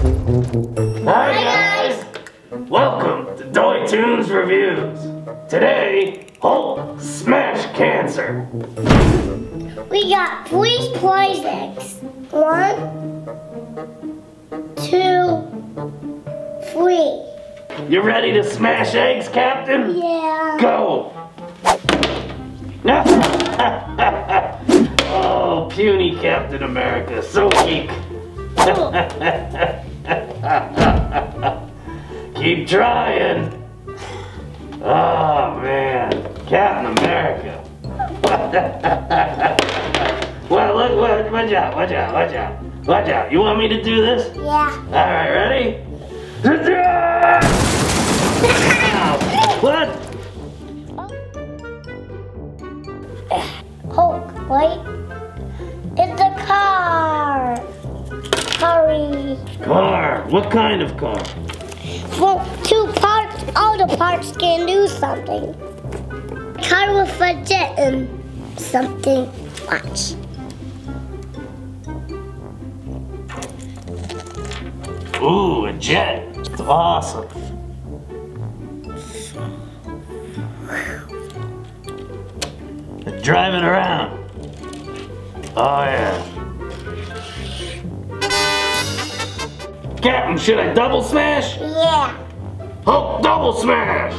Hi guys! Welcome to Doy Tunes Reviews. Today, Hulk Smash Cancer. We got three prizes. One, two, three. You ready to smash eggs, Captain? Yeah. Go! oh, puny Captain America, so weak. Oh. Keep trying. Oh man, Captain America. well, look, watch, watch out, watch out, watch out, watch out. You want me to do this? Yeah. All right, ready? What kind of car? Well, two parts, all the parts can do something. Car with a jet and something. Watch. Ooh, a jet. It's awesome. Driving around. Oh yeah. Captain, should I double smash? Yeah. Oh, double smash!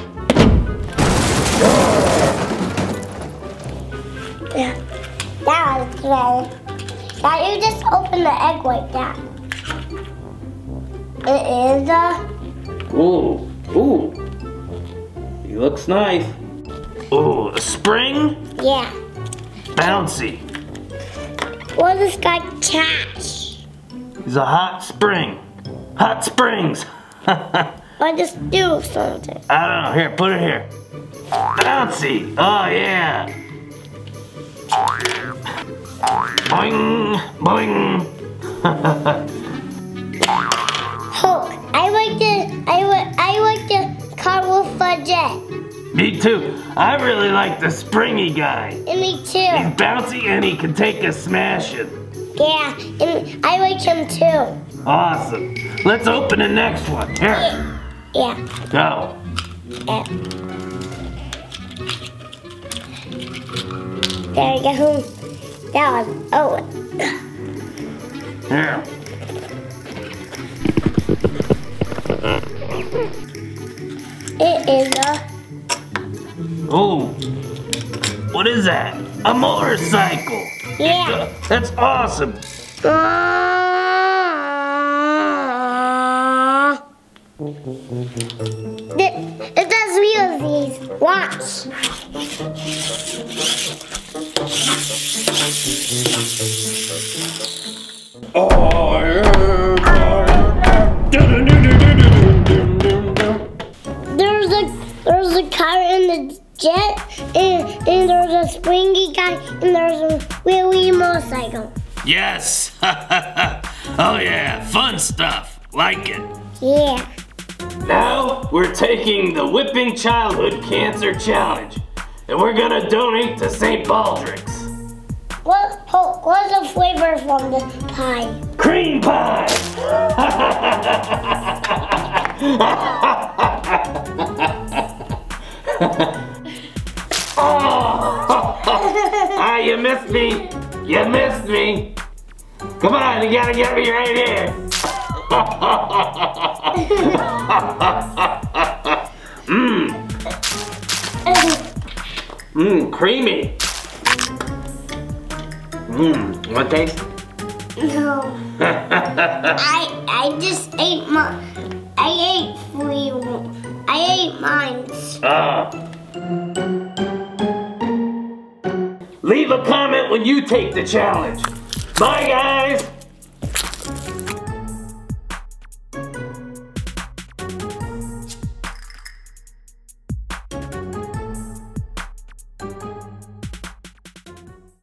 Yeah. That was good. Now you just open the egg like that. It is a Ooh, ooh. He looks nice. Ooh, a spring? yeah. Bouncy. what is that catch? He's a hot spring. Hot springs. I just do something. I don't know. Here, put it here. Bouncy. Oh, yeah. Boing, boing. Hulk, I like the I like I like the car with a jet. Me too. I really like the springy guy. And me too. He's bouncy and he can take a smashing. Yeah, and I like him too. Awesome. Let's open the next one. Here, Yeah. go. yeah. There you go. That was oh Here. it is a Oh, what is that? A motorcycle. Yeah. That's awesome. It, it does wheelsies. Watch. There's a there's a car in the jet, and, and there's a springy guy, and there's a wheelie motorcycle. Yes. oh yeah, fun stuff. Like it. Yeah. Now we're taking the Whipping Childhood Cancer Challenge, and we're gonna donate to St. Baldrick's. What Hulk, what's the flavor from the pie? Cream pie. missed me. You missed me. Come on, you gotta get me right here. Mmm, mmm, creamy. Mmm, what taste? no. I I just ate my I ate three I ate mine. Ah. Leave a comment when you take the challenge. Bye, guys.